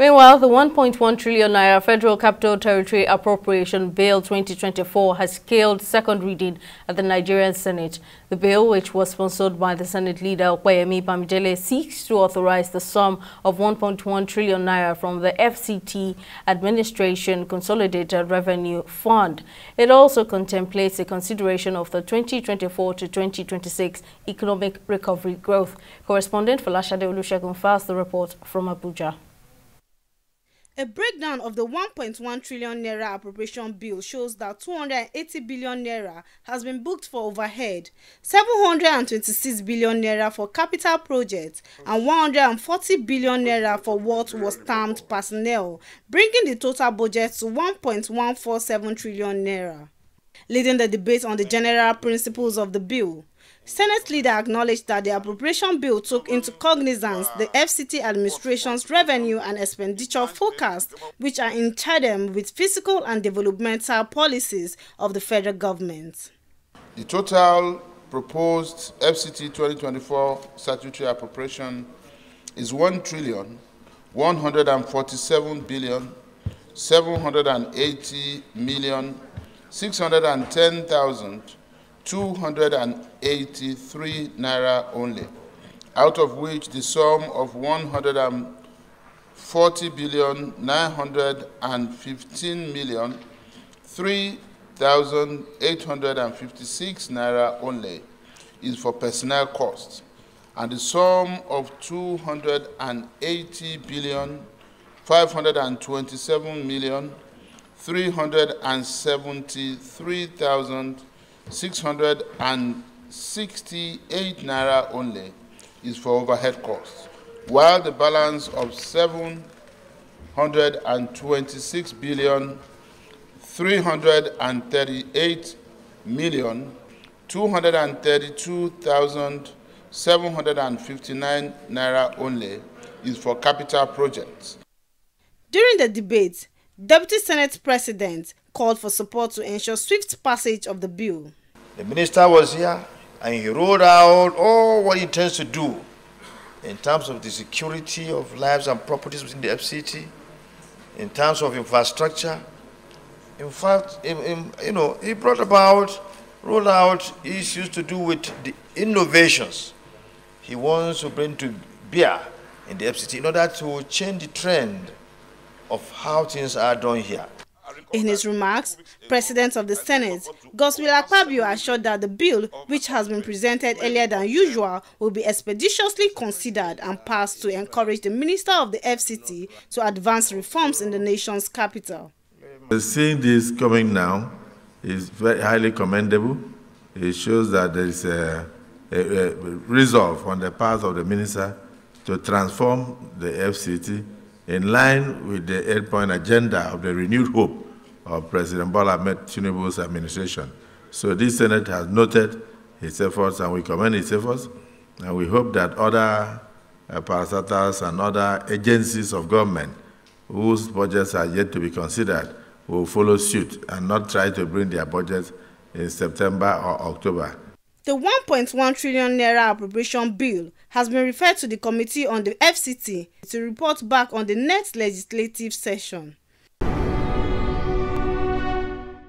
Meanwhile, the 1.1 trillion naira Federal Capital Territory Appropriation Bill 2024 has scaled second reading at the Nigerian Senate. The bill, which was sponsored by the Senate leader Opeyemi Bamidele, seeks to authorize the sum of 1.1 trillion naira from the FCT Administration Consolidated Revenue Fund. It also contemplates a consideration of the 2024 to 2026 economic recovery growth. Correspondent Folashade Olusegun files the report from Abuja. A breakdown of the 1.1 trillion naira appropriation bill shows that 280 billion naira has been booked for overhead, 726 billion naira for capital projects, and 140 billion naira for what was termed personnel, bringing the total budget to 1.147 trillion naira. Leading the debate on the general principles of the bill, Senate leader acknowledged that the appropriation bill took into cognizance the FCT administration's revenue and expenditure forecast, which are in tandem with fiscal and developmental policies of the federal government. The total proposed FCT 2024 statutory appropriation is 1 trillion 147 billion 780 million 610,000 283 naira only, out of which the sum of 140 billion 915 million 3,856 naira only is for personnel costs, and the sum of 280 billion 527 million 373,000 668 naira only is for overhead costs, while the balance of 726 billion 338 million 232,759 naira only is for capital projects. During the debate, Deputy Senate President called for support to ensure swift passage of the bill. The minister was here and he rolled out all what he intends to do in terms of the security of lives and properties within the FCT, in terms of infrastructure. In fact, in, in, you know, he brought about, rolled out issues to do with the innovations he wants to bring to bear in the FCT in order to change the trend of how things are done here. In his remarks, President of the Senate, Godswill Akpabio assured that the bill, which has been presented earlier than usual, will be expeditiously considered and passed to encourage the Minister of the FCT to advance reforms in the nation's capital. Seeing this coming now is very highly commendable. It shows that there is a, a, a resolve on the part of the Minister to transform the FCT in line with the eight-point agenda of the renewed hope of President Bola Ahmed Tinubu's administration. So this Senate has noted his efforts and we commend his efforts and we hope that other uh, parastatals and other agencies of government whose budgets are yet to be considered will follow suit and not try to bring their budgets in September or October. The 1.1 trillion naira appropriation bill has been referred to the Committee on the FCT to report back on the next legislative session.